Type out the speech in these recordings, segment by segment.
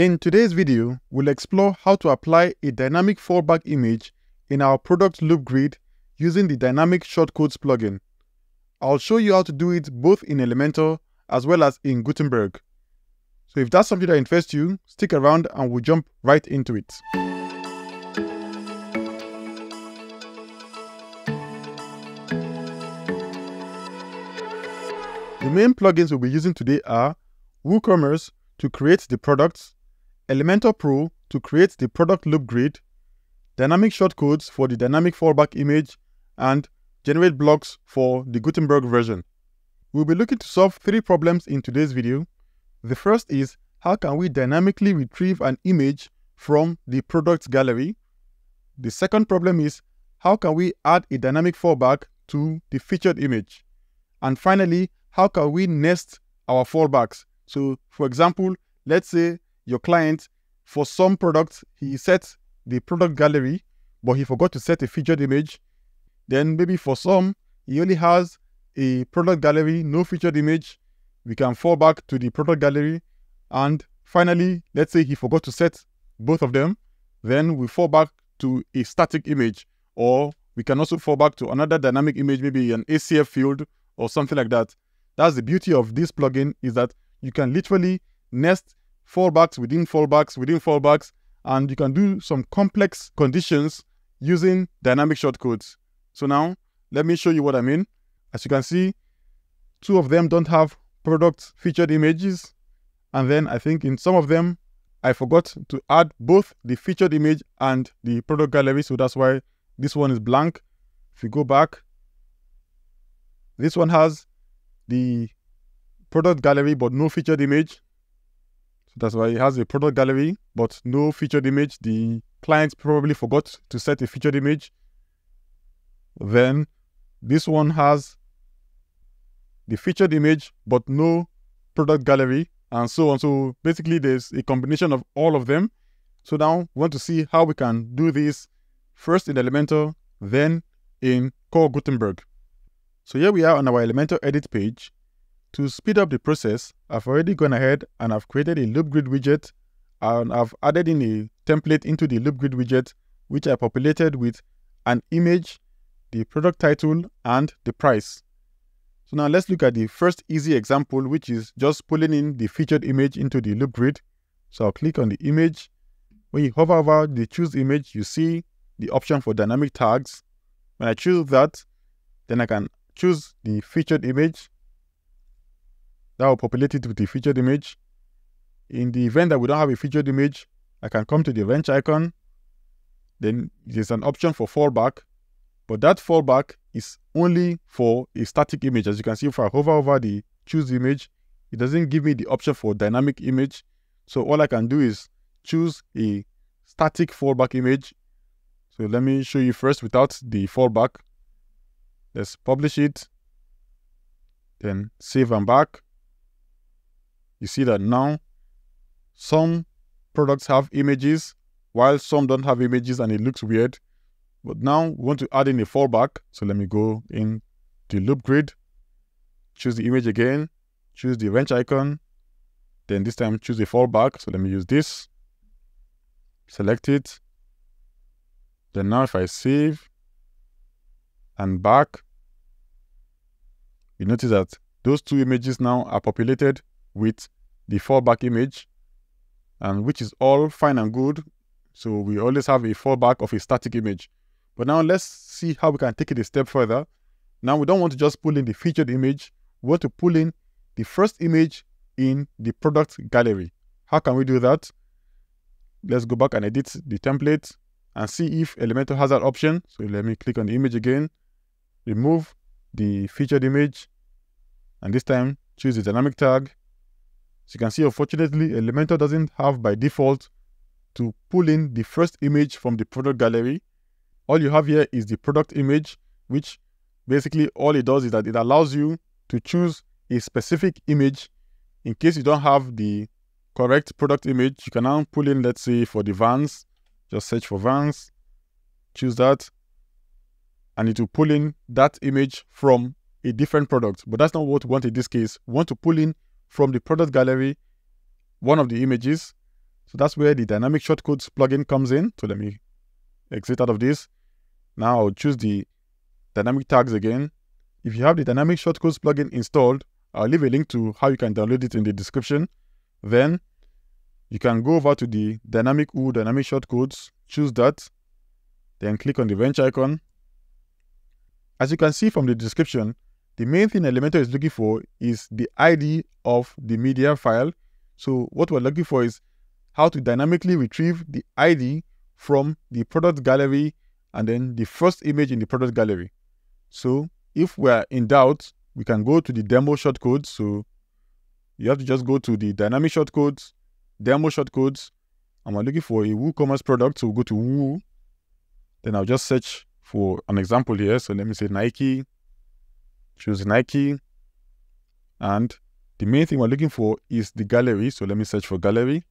In today's video, we'll explore how to apply a dynamic fallback image in our product loop grid using the Dynamic Shortcodes plugin. I'll show you how to do it both in Elementor as well as in Gutenberg. So if that's something that interests you, stick around and we'll jump right into it. The main plugins we'll be using today are WooCommerce to create the products, Elementor Pro to create the product loop grid, dynamic shortcodes for the dynamic fallback image, and generate blocks for the Gutenberg version. We'll be looking to solve three problems in today's video. The first is how can we dynamically retrieve an image from the product gallery? The second problem is how can we add a dynamic fallback to the featured image? And finally, how can we nest our fallbacks? So, for example, let's say your client, for some products, he sets the product gallery, but he forgot to set a featured image. Then maybe for some, he only has a product gallery, no featured image. We can fall back to the product gallery. And finally, let's say he forgot to set both of them. Then we fall back to a static image, or we can also fall back to another dynamic image, maybe an ACF field or something like that. That's the beauty of this plugin is that you can literally nest fallbacks within fallbacks within fallbacks, and you can do some complex conditions using dynamic shortcodes. So now, let me show you what I mean. As you can see, two of them don't have product featured images. And then I think in some of them, I forgot to add both the featured image and the product gallery. So that's why this one is blank. If you go back, this one has the product gallery but no featured image. So that's why it has a product gallery, but no featured image. The client probably forgot to set a featured image. Then this one has the featured image, but no product gallery, and so on. So basically, there's a combination of all of them. So now we want to see how we can do this first in Elementor, then in Core Gutenberg. So here we are on our Elementor edit page. To speed up the process, I've already gone ahead and I've created a loop grid widget and I've added in a template into the loop grid widget, which I populated with an image, the product title, and the price. So now let's look at the first easy example, which is just pulling in the featured image into the loop grid. So I'll click on the image. When you hover over the choose image, you see the option for dynamic tags. When I choose that, then I can choose the featured image that will populate it with the featured image. In the event that we don't have a featured image, I can come to the wrench icon. Then there's an option for fallback, but that fallback is only for a static image. As you can see, if I hover over the choose image, it doesn't give me the option for dynamic image. So all I can do is choose a static fallback image. So let me show you first without the fallback. Let's publish it. Then save and back you see that now some products have images while some don't have images and it looks weird. But now we want to add in a fallback. So let me go in the loop grid, choose the image again, choose the wrench icon, then this time choose a fallback. So let me use this, select it. Then now if I save and back, you notice that those two images now are populated with the fallback image, and which is all fine and good. So we always have a fallback of a static image. But now let's see how we can take it a step further. Now we don't want to just pull in the featured image. We want to pull in the first image in the product gallery. How can we do that? Let's go back and edit the template and see if Elementor has that option. So let me click on the image again, remove the featured image, and this time choose the dynamic tag, so you can see, unfortunately, Elementor doesn't have by default to pull in the first image from the product gallery. All you have here is the product image, which basically all it does is that it allows you to choose a specific image in case you don't have the correct product image. You can now pull in, let's say, for the Vans, just search for Vans, choose that, and it will pull in that image from a different product. But that's not what we want in this case. We want to pull in from the product gallery one of the images. So that's where the dynamic shortcodes plugin comes in. So let me exit out of this. Now I'll choose the dynamic tags again. If you have the dynamic shortcodes plugin installed, I'll leave a link to how you can download it in the description. Then you can go over to the dynamic OO dynamic shortcodes, choose that, then click on the wrench icon. As you can see from the description, the main thing Elementor is looking for is the ID of the media file. So what we're looking for is how to dynamically retrieve the ID from the product gallery and then the first image in the product gallery. So if we're in doubt, we can go to the demo shortcodes. So you have to just go to the dynamic shortcodes, demo shortcodes, we're looking for a WooCommerce product. So we'll go to Woo. Then I'll just search for an example here. So let me say Nike, choose Nike. And the main thing we're looking for is the gallery. So let me search for gallery.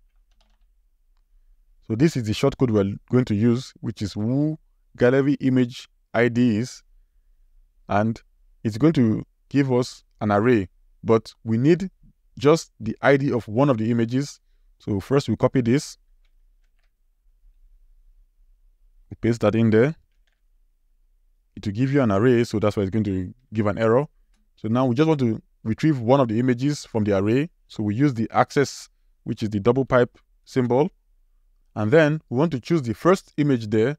So this is the shortcode we're going to use, which is Woo gallery image IDs. And it's going to give us an array, but we need just the ID of one of the images. So first we copy this, we paste that in there. It will give you an array, so that's why it's going to give an error. So now we just want to retrieve one of the images from the array. So we use the access, which is the double pipe symbol. And then we want to choose the first image there.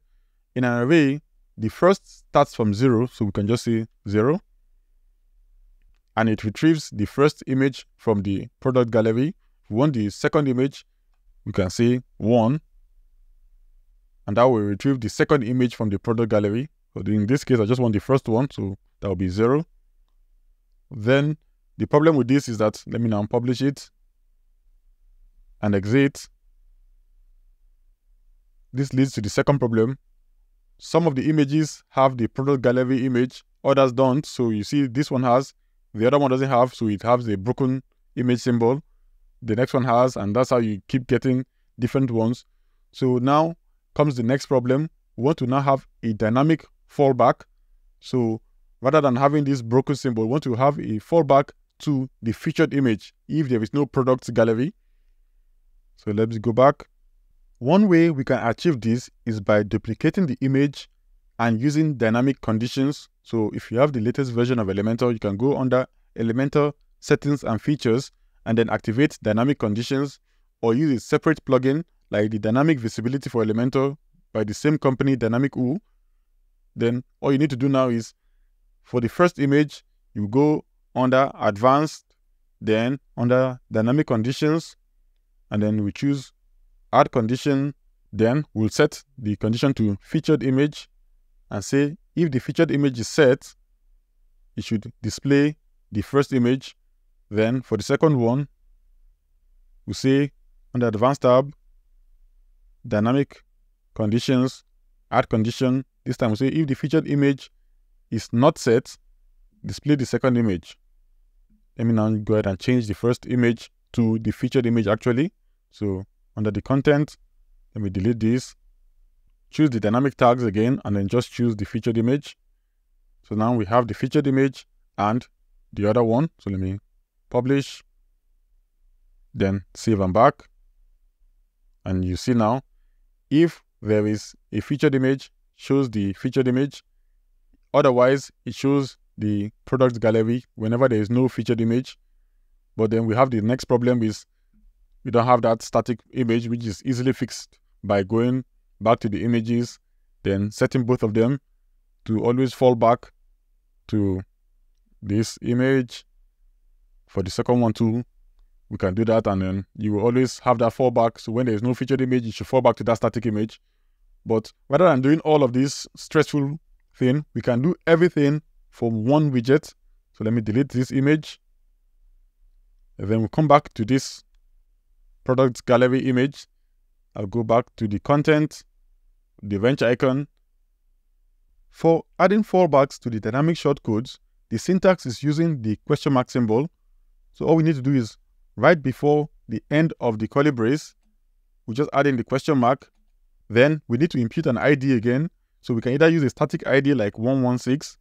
In an array, the first starts from zero, so we can just say zero and it retrieves the first image from the product gallery. If we want the second image, we can say 1, and that will retrieve the second image from the product gallery. So in this case, I just want the first one, so that will be 0. Then the problem with this is that, let me now publish it and exit. This leads to the second problem. Some of the images have the product gallery image, others don't. So you see this one has the other one doesn't have, so it has a broken image symbol. The next one has, and that's how you keep getting different ones. So now comes the next problem. We want to now have a dynamic fallback. So rather than having this broken symbol, we want to have a fallback to the featured image if there is no product gallery. So let's go back. One way we can achieve this is by duplicating the image and using dynamic conditions. So if you have the latest version of Elementor, you can go under Elementor settings and features and then activate dynamic conditions or use a separate plugin like the dynamic visibility for Elementor by the same company, Dynamic OO. Then all you need to do now is for the first image, you go under advanced, then under dynamic conditions, and then we choose add condition. Then we'll set the condition to featured image and say if the featured image is set, it should display the first image. Then for the second one, we say under Advanced tab, Dynamic Conditions, Add Condition. This time we say if the featured image is not set, display the second image. Let me now go ahead and change the first image to the featured image actually. So under the content, let me delete this choose the dynamic tags again, and then just choose the featured image. So now we have the featured image and the other one. So let me publish, then save and back. And you see now, if there is a featured image, shows the featured image. Otherwise, it shows the product gallery whenever there is no featured image. But then we have the next problem is we don't have that static image, which is easily fixed by going back to the images, then setting both of them to always fall back to this image. For the second one too, we can do that and then you will always have that fallback. So when there is no featured image, you should fall back to that static image. But rather than doing all of this stressful thing, we can do everything from one widget. So let me delete this image. And then we come back to this product gallery image. I'll go back to the content the wrench icon. For adding fallbacks to the dynamic shortcodes, the syntax is using the question mark symbol. So all we need to do is right before the end of the curly brace, we just add in the question mark. Then we need to impute an ID again. So we can either use a static ID like 116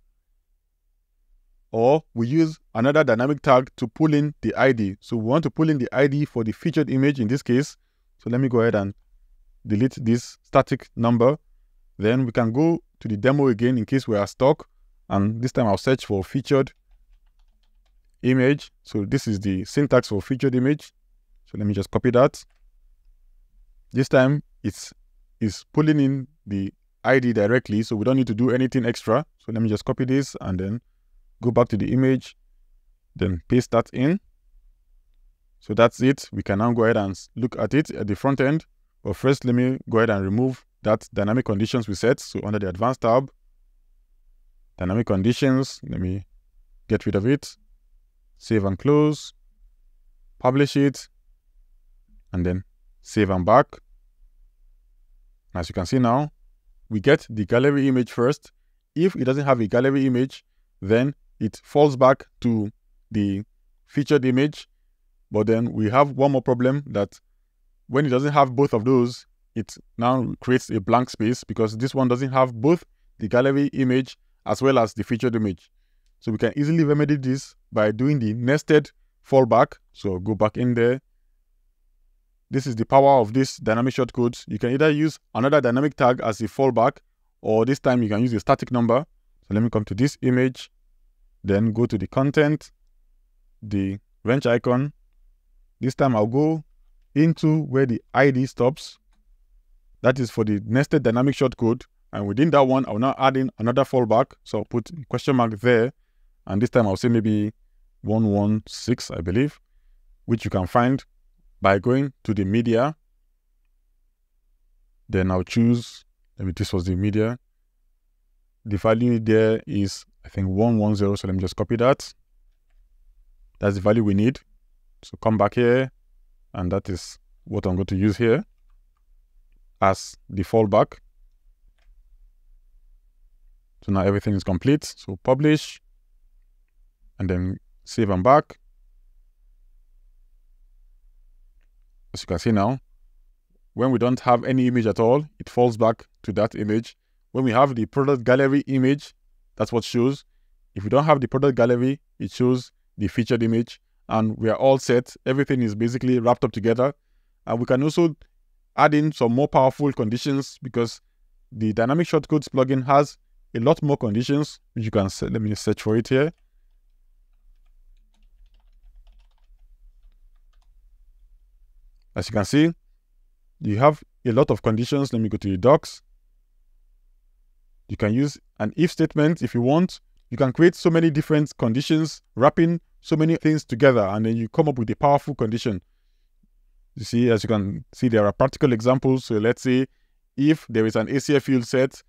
or we use another dynamic tag to pull in the ID. So we want to pull in the ID for the featured image in this case. So let me go ahead and delete this static number. Then we can go to the demo again in case we are stuck. And this time I'll search for featured image. So this is the syntax for featured image. So let me just copy that. This time it's is pulling in the ID directly, so we don't need to do anything extra. So let me just copy this and then go back to the image, then paste that in. So that's it. We can now go ahead and look at it at the front end. But first, let me go ahead and remove that dynamic conditions we set. So under the advanced tab, dynamic conditions, let me get rid of it, save and close, publish it, and then save and back. As you can see now, we get the gallery image first. If it doesn't have a gallery image, then it falls back to the featured image. But then we have one more problem that when it doesn't have both of those, it now creates a blank space because this one doesn't have both the gallery image as well as the featured image. So we can easily remedy this by doing the nested fallback. So go back in there, this is the power of this dynamic shortcode. You can either use another dynamic tag as a fallback, or this time you can use a static number. So let me come to this image, then go to the content, the wrench icon. This time I'll go into where the ID stops. That is for the nested dynamic shortcode. And within that one, I'll now add in another fallback. So I'll put question mark there. And this time I'll say maybe 116, I believe, which you can find by going to the media. Then I'll choose, maybe this was the media. The value there is, I think, 110. So let me just copy that. That's the value we need. So come back here, and that is what I'm going to use here as the fallback. So now everything is complete. So publish, and then save and back. As you can see now, when we don't have any image at all, it falls back to that image. When we have the product gallery image, that's what shows. If we don't have the product gallery, it shows the featured image and we are all set. Everything is basically wrapped up together. And we can also add in some more powerful conditions because the dynamic shortcodes plugin has a lot more conditions, which you can set. Let me search for it here. As you can see, you have a lot of conditions. Let me go to the docs. You can use an if statement if you want. You can create so many different conditions, wrapping so many things together, and then you come up with a powerful condition. You see, as you can see, there are practical examples. So let's say if there is an ACF field set,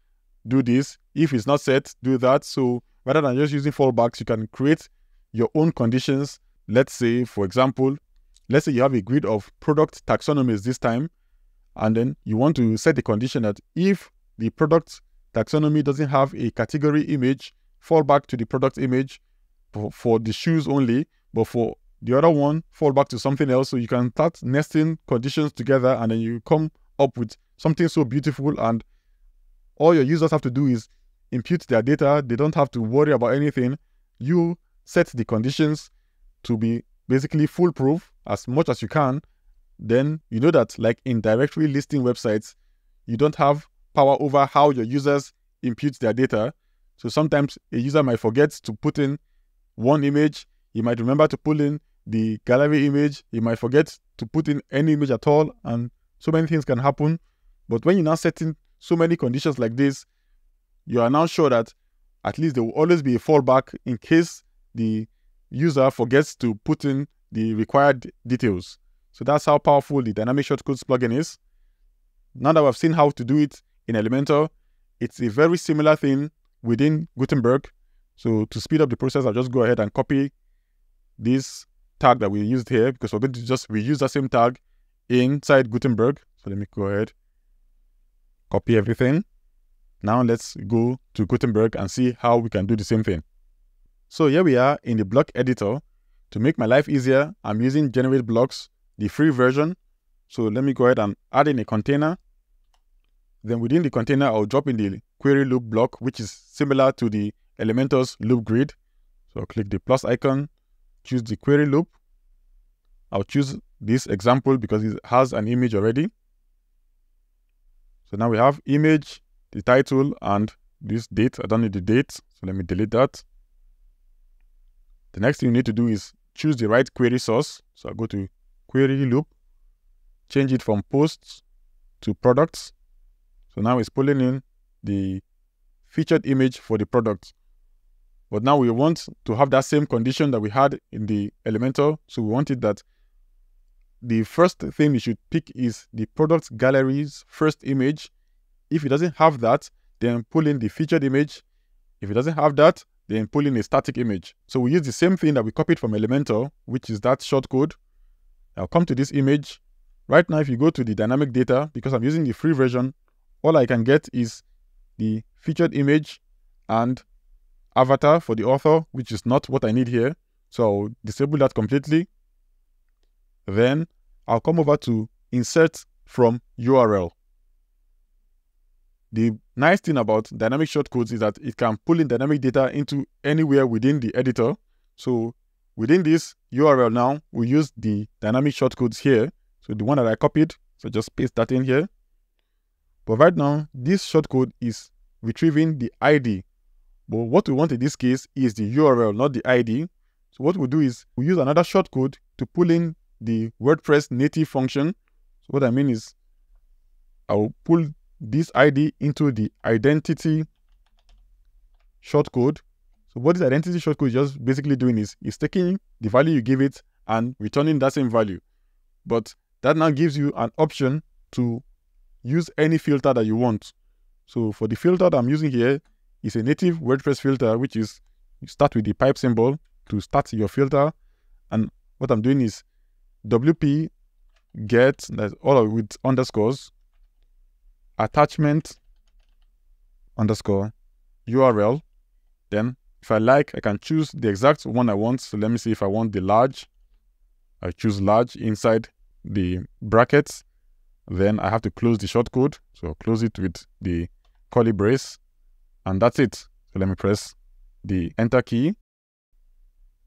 do this. If it's not set, do that. So rather than just using fallbacks, you can create your own conditions. Let's say, for example, let's say you have a grid of product taxonomies this time, and then you want to set the condition that if the product taxonomy doesn't have a category image, fall back to the product image for, for the shoes only, but for the other one, fall back to something else. So you can start nesting conditions together and then you come up with something so beautiful. And all your users have to do is impute their data. They don't have to worry about anything. You set the conditions to be basically foolproof as much as you can, then you know that like in directory listing websites, you don't have power over how your users impute their data. So sometimes a user might forget to put in one image. You might remember to pull in the gallery image. You might forget to put in any image at all. And so many things can happen. But when you're now setting so many conditions like this, you are now sure that at least there will always be a fallback in case the user forgets to put in the required details. So that's how powerful the Dynamic Shortcodes plugin is. Now that we've seen how to do it in Elementor, it's a very similar thing within Gutenberg. So to speed up the process, I'll just go ahead and copy this tag that we used here because we're going to just reuse the same tag inside Gutenberg. So let me go ahead, copy everything. Now let's go to Gutenberg and see how we can do the same thing. So here we are in the block editor. To make my life easier, I'm using Generate Blocks, the free version. So let me go ahead and add in a container. Then within the container, I'll drop in the query loop block, which is similar to the Elementor's loop grid. So I'll click the plus icon, choose the query loop. I'll choose this example because it has an image already. So now we have image, the title, and this date. I don't need the date, so let me delete that. The next thing you need to do is choose the right query source. So I go to query loop, change it from posts to products. So now it's pulling in the featured image for the product. But now we want to have that same condition that we had in the Elementor. So we wanted that the first thing you should pick is the product gallery's first image. If it doesn't have that, then pull in the featured image. If it doesn't have that, then pulling a static image. So we use the same thing that we copied from Elementor, which is that shortcode. I'll come to this image. Right now, if you go to the dynamic data, because I'm using the free version, all I can get is the featured image and avatar for the author, which is not what I need here. So I'll disable that completely. Then I'll come over to insert from URL. The nice thing about dynamic shortcodes is that it can pull in dynamic data into anywhere within the editor. So within this URL now, we use the dynamic shortcodes here. So the one that I copied, so just paste that in here. But right now, this shortcode is retrieving the ID. But what we want in this case is the URL, not the ID. So what we do is we use another shortcode to pull in the WordPress native function. So what I mean is I'll pull this ID into the identity shortcode. So what this identity shortcode is just basically doing is it's taking the value you give it and returning that same value. But that now gives you an option to use any filter that you want. So for the filter that I'm using here is a native WordPress filter, which is you start with the pipe symbol to start your filter. And what I'm doing is WP get that's all with underscores attachment underscore URL. Then if I like, I can choose the exact one I want. So let me see if I want the large. I choose large inside the brackets. Then I have to close the shortcode. So close it with the curly brace. And that's it. So let me press the enter key.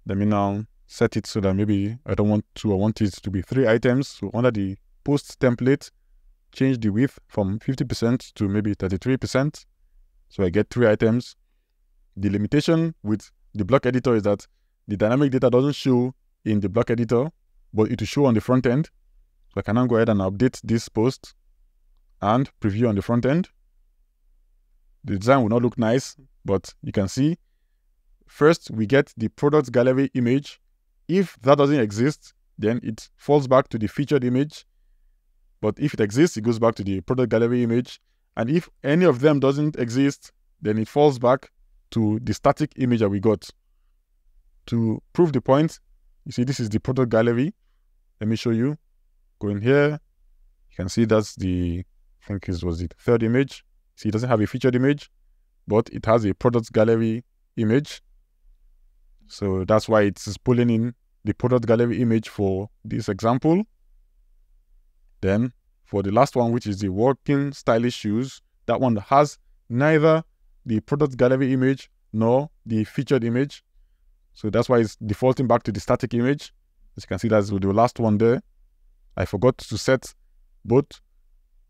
Let me now set it so that maybe I don't want to, I want it to be three items. So under the post template, change the width from 50% to maybe 33%. So I get three items. The limitation with the block editor is that the dynamic data doesn't show in the block editor, but it will show on the front end. So I can now go ahead and update this post and preview on the front end. The design will not look nice, but you can see first we get the product gallery image. If that doesn't exist, then it falls back to the featured image but if it exists, it goes back to the product gallery image. And if any of them doesn't exist, then it falls back to the static image that we got. To prove the point, you see this is the product gallery. Let me show you. Go in here. You can see that's the, I think it was the third image. See, it doesn't have a featured image, but it has a product gallery image. So that's why it's pulling in the product gallery image for this example. Then for the last one, which is the working stylish shoes, that one has neither the product gallery image nor the featured image. So that's why it's defaulting back to the static image. As you can see, that's the last one there. I forgot to set both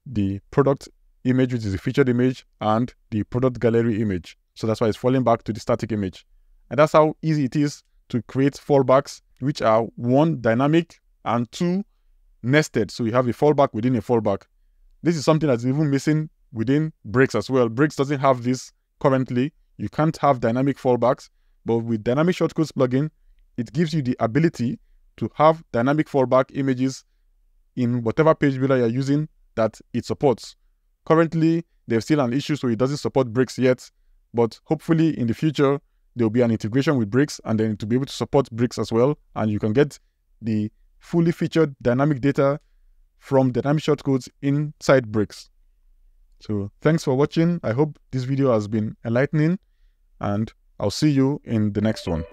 the product image, which is the featured image, and the product gallery image. So that's why it's falling back to the static image. And that's how easy it is to create fallbacks, which are one, dynamic, and two, nested. So you have a fallback within a fallback. This is something that's even missing within Bricks as well. Bricks doesn't have this currently. You can't have dynamic fallbacks, but with Dynamic Shortcodes plugin, it gives you the ability to have dynamic fallback images in whatever page builder you're using that it supports. Currently, there's still an issue, so it doesn't support Bricks yet, but hopefully in the future, there will be an integration with Bricks and then to be able to support Bricks as well, and you can get the fully featured dynamic data from dynamic shortcodes inside Bricks. So thanks for watching. I hope this video has been enlightening and I'll see you in the next one.